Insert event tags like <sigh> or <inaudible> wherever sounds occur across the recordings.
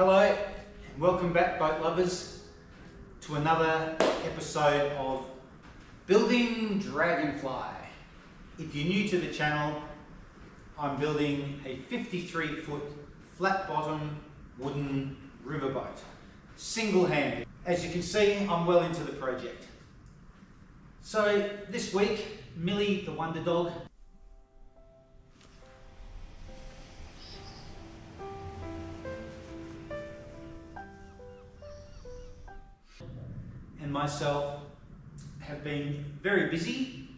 Hello, and welcome back, boat lovers, to another episode of Building Dragonfly. If you're new to the channel, I'm building a 53 foot flat bottom wooden riverboat, single handed. As you can see, I'm well into the project. So this week, Millie the Wonder Dog and myself have been very busy.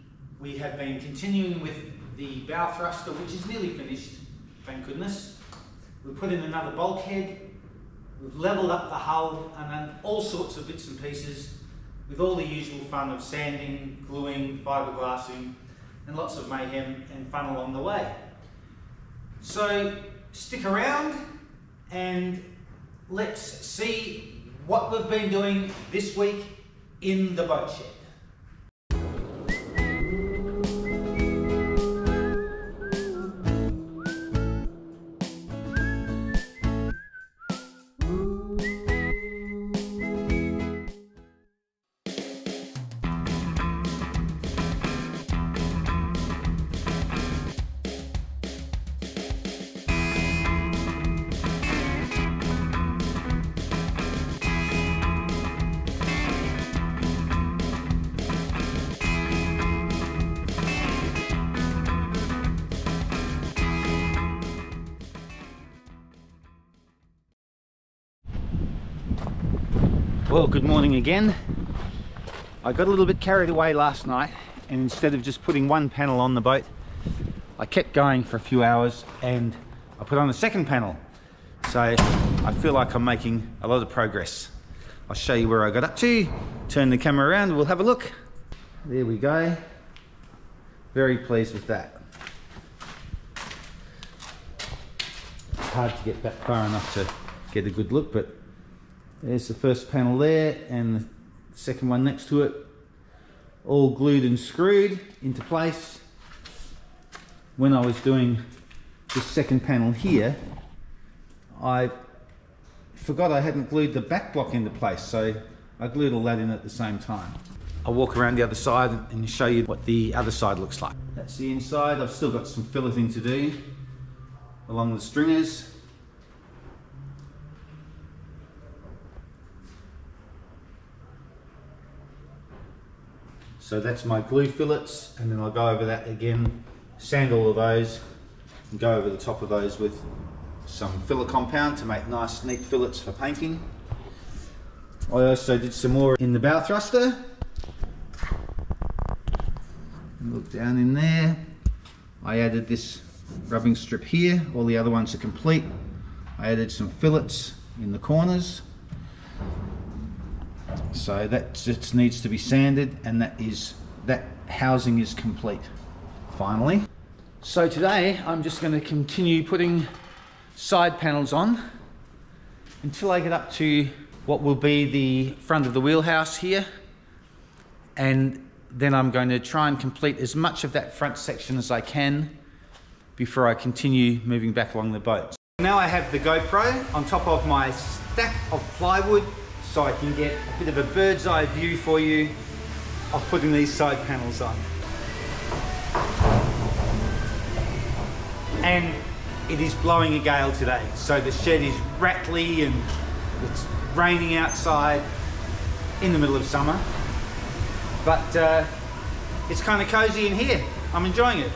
We have been continuing with the bow thruster, which is nearly finished, thank goodness. We've put in another bulkhead, we've levelled up the hull, and then all sorts of bits and pieces with all the usual fun of sanding, gluing, fiberglassing, and lots of mayhem and fun along the way. So stick around and let's see what we've been doing this week in the boat Well, good morning again. I got a little bit carried away last night and instead of just putting one panel on the boat, I kept going for a few hours and I put on a second panel. So I feel like I'm making a lot of progress. I'll show you where I got up to, turn the camera around, we'll have a look. There we go. Very pleased with that. It's hard to get back far enough to get a good look, but there's the first panel there and the second one next to it. All glued and screwed into place. When I was doing the second panel here, I forgot I hadn't glued the back block into place, so I glued all that in at the same time. I'll walk around the other side and show you what the other side looks like. That's the inside. I've still got some filleting to do along the stringers. So that's my glue fillets and then I'll go over that again, sand all of those and go over the top of those with some filler compound to make nice neat fillets for painting. I also did some more in the bow thruster. Look down in there. I added this rubbing strip here, all the other ones are complete. I added some fillets in the corners so that just needs to be sanded and that is that housing is complete finally so today I'm just going to continue putting side panels on until I get up to what will be the front of the wheelhouse here and then I'm going to try and complete as much of that front section as I can before I continue moving back along the boat. Now I have the GoPro on top of my stack of plywood so I can get a bit of a bird's eye view for you of putting these side panels on. And it is blowing a gale today, so the shed is rattly and it's raining outside in the middle of summer. But uh, it's kind of cozy in here. I'm enjoying it.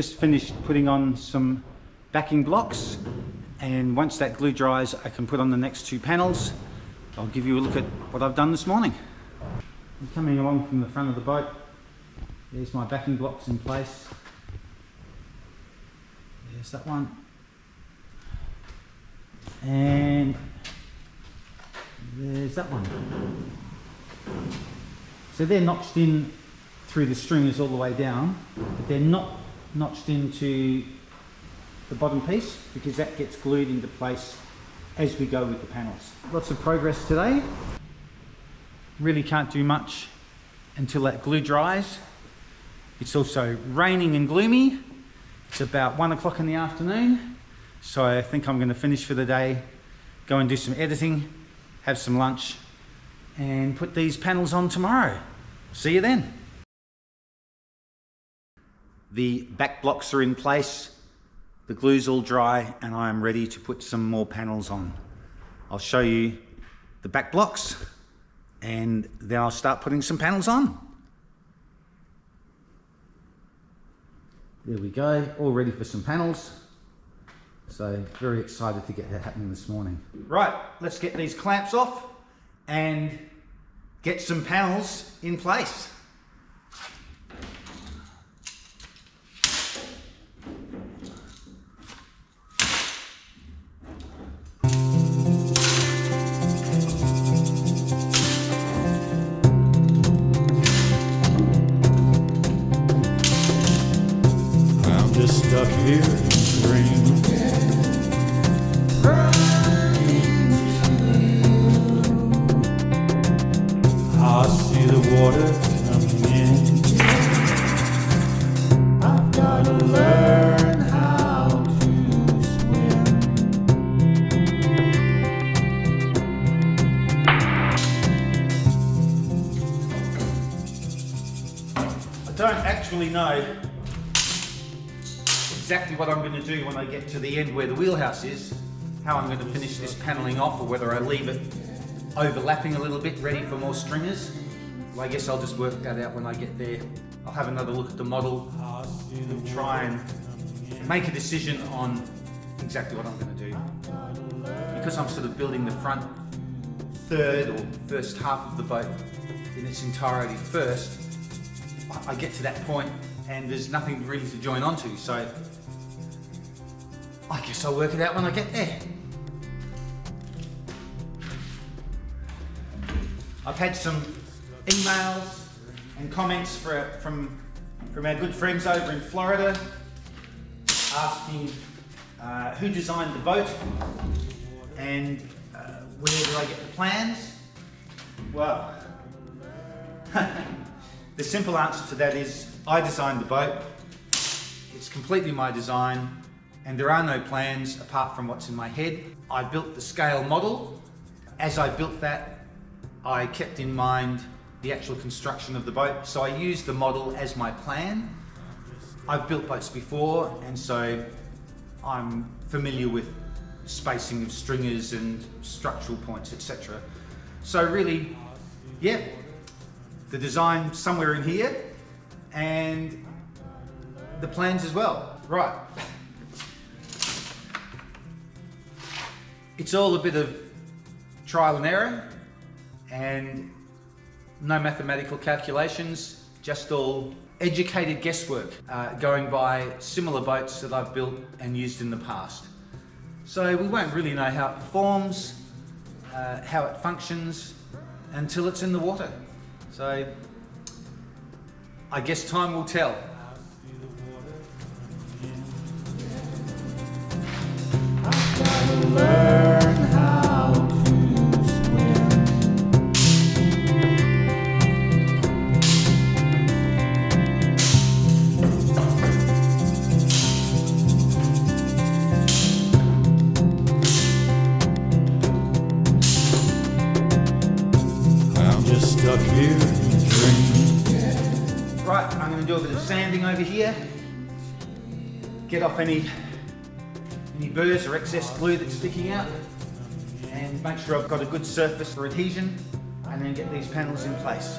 Just finished putting on some backing blocks and once that glue dries I can put on the next two panels. I'll give you a look at what I've done this morning. I'm coming along from the front of the boat. There's my backing blocks in place. There's that one. And there's that one. So they're notched in through the stringers all the way down, but they're not notched into the bottom piece because that gets glued into place as we go with the panels. Lots of progress today. Really can't do much until that glue dries. It's also raining and gloomy. It's about one o'clock in the afternoon. So I think I'm gonna finish for the day, go and do some editing, have some lunch, and put these panels on tomorrow. See you then. The back blocks are in place, the glue's all dry, and I am ready to put some more panels on. I'll show you the back blocks, and then I'll start putting some panels on. There we go, all ready for some panels. So very excited to get that happening this morning. Right, let's get these clamps off and get some panels in place. Here exactly what I'm going to do when I get to the end where the wheelhouse is, how I'm going to finish this paneling off or whether I leave it overlapping a little bit ready for more stringers. Well, I guess I'll just work that out when I get there. I'll have another look at the model and try and make a decision on exactly what I'm going to do. Because I'm sort of building the front third or first half of the boat in its entirety first, I get to that point and there's nothing really to join onto, so I guess I'll work it out when I get there. I've had some emails and comments for, from, from our good friends over in Florida asking uh, who designed the boat and uh, where did I get the plans. Well, <laughs> the simple answer to that is I designed the boat. It's completely my design and there are no plans apart from what's in my head. I built the scale model. As I built that, I kept in mind the actual construction of the boat. So I used the model as my plan. I've built boats before and so I'm familiar with spacing of stringers and structural points, etc. So really, yeah, the design somewhere in here and the plans as well. Right. It's all a bit of trial and error and no mathematical calculations, just all educated guesswork uh, going by similar boats that I've built and used in the past. So we won't really know how it performs, uh, how it functions until it's in the water. So I guess time will tell. Learn A bit of sanding over here. Get off any any burrs or excess glue that's sticking out and make sure I've got a good surface for adhesion and then get these panels in place.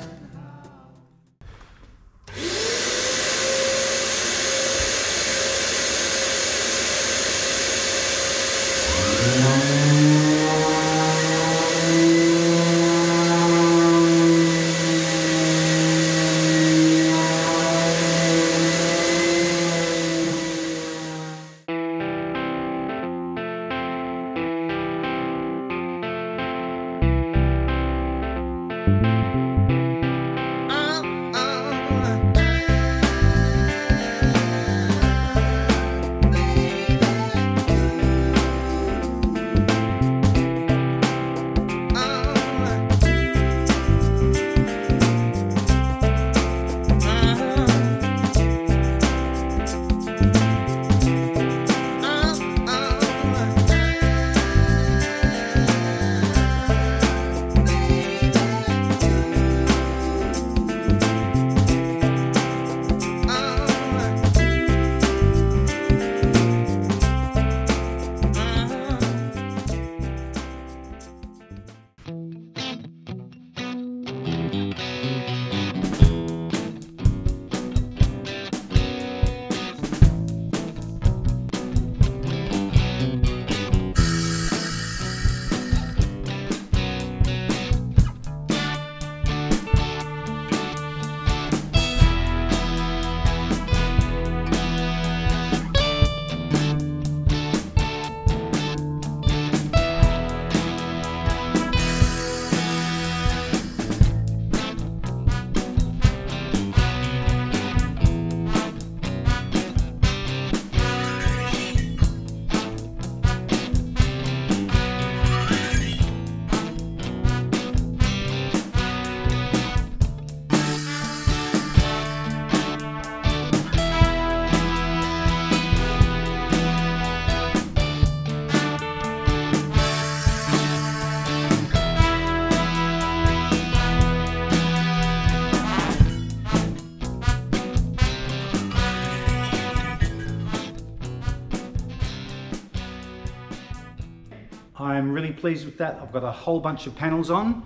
Pleased with that. I've got a whole bunch of panels on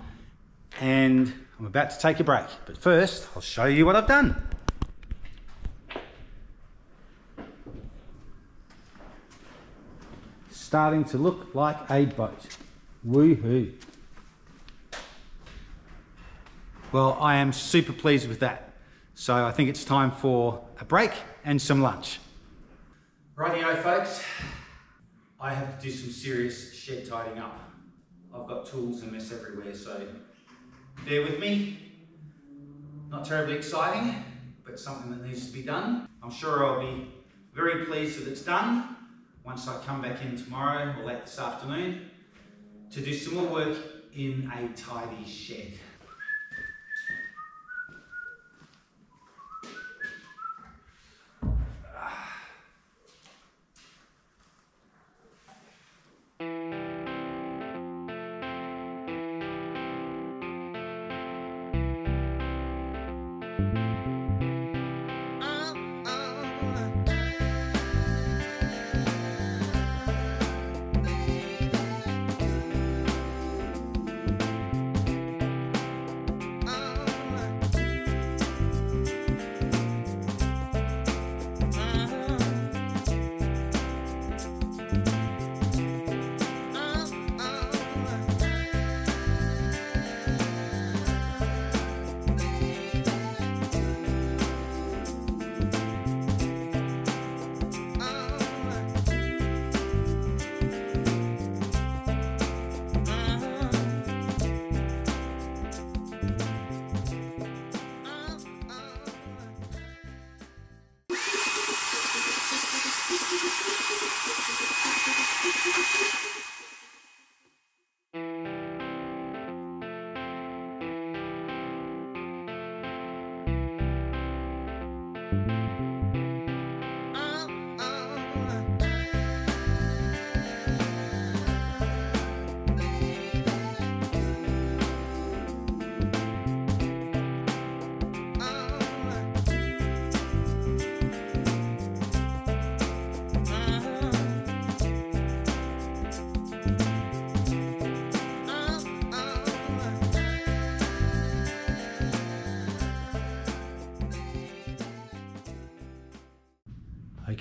and I'm about to take a break. But first, I'll show you what I've done. Starting to look like a boat. Woohoo. Well, I am super pleased with that. So I think it's time for a break and some lunch. Rightio folks, I have to do some serious shed tidying up. I've got tools and mess everywhere, so bear with me. Not terribly exciting, but something that needs to be done. I'm sure I'll be very pleased that it's done once I come back in tomorrow or late this afternoon to do some more work in a tidy shed.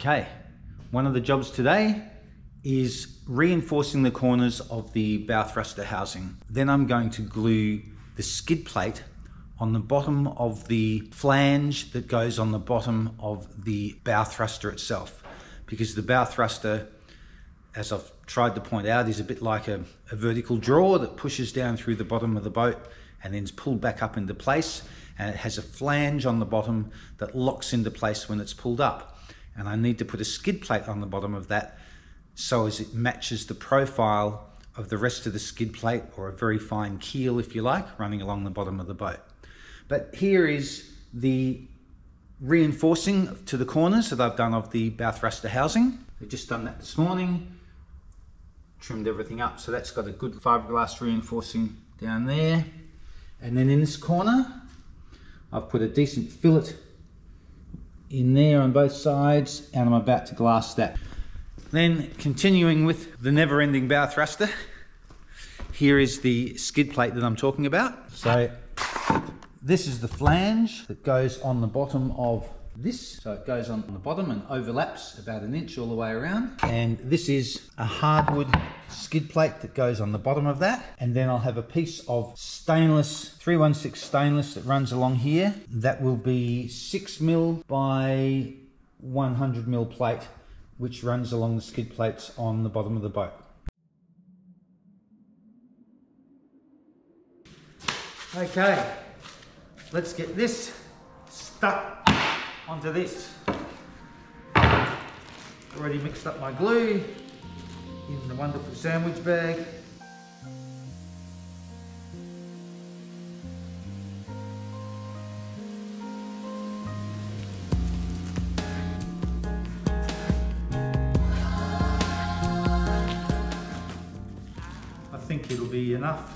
Okay, one of the jobs today is reinforcing the corners of the bow thruster housing. Then I'm going to glue the skid plate on the bottom of the flange that goes on the bottom of the bow thruster itself. Because the bow thruster, as I've tried to point out, is a bit like a, a vertical drawer that pushes down through the bottom of the boat and then is pulled back up into place. And it has a flange on the bottom that locks into place when it's pulled up and I need to put a skid plate on the bottom of that so as it matches the profile of the rest of the skid plate or a very fine keel if you like running along the bottom of the boat. But here is the reinforcing to the corners that I've done of the bow thruster housing. We've just done that this morning, trimmed everything up so that's got a good fiberglass reinforcing down there. And then in this corner I've put a decent fillet in there on both sides and I'm about to glass that. Then continuing with the never-ending bow thruster, here is the skid plate that I'm talking about. So this is the flange that goes on the bottom of this. So it goes on the bottom and overlaps about an inch all the way around. And this is a hardwood skid plate that goes on the bottom of that. And then I'll have a piece of stainless, 316 stainless that runs along here. That will be six mil by 100 mil plate, which runs along the skid plates on the bottom of the boat. Okay, let's get this stuck onto this. Already mixed up my glue in the wonderful sandwich bag. I think it'll be enough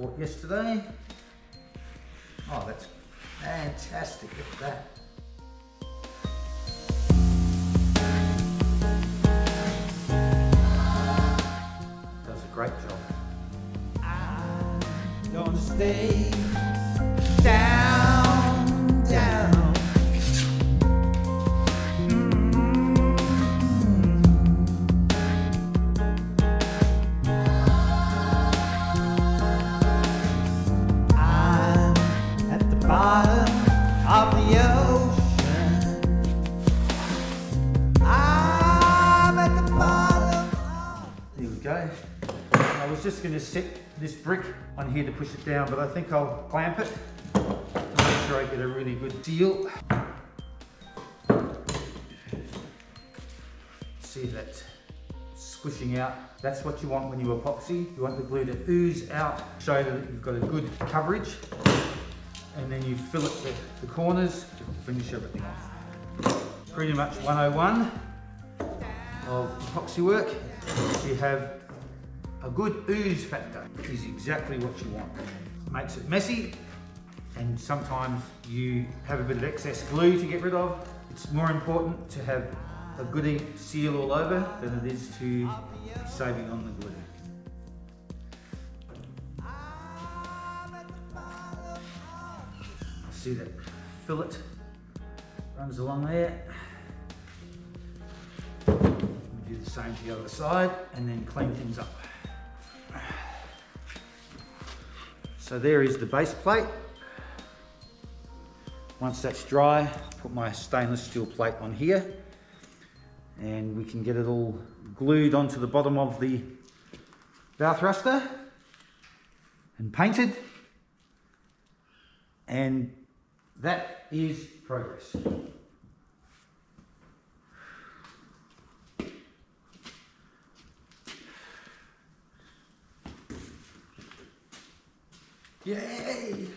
bought yesterday. Oh, that's fantastic. Look at that. Does a great job. I'm gonna stay just going to set this brick on here to push it down, but I think I'll clamp it to make sure I get a really good seal. See that squishing out. That's what you want when you epoxy. You want the glue to ooze out, show that you've got a good coverage. And then you fill it the, the corners to finish everything off. Pretty much 101 of epoxy work. You have a good ooze factor is exactly what you want. Makes it messy and sometimes you have a bit of excess glue to get rid of. It's more important to have a good seal all over than it is to saving on the glue. See that fillet runs along there. Do the same to the other side and then clean things up. So there is the base plate. Once that's dry, put my stainless steel plate on here and we can get it all glued onto the bottom of the bow thruster and painted. And that is progress. Yay!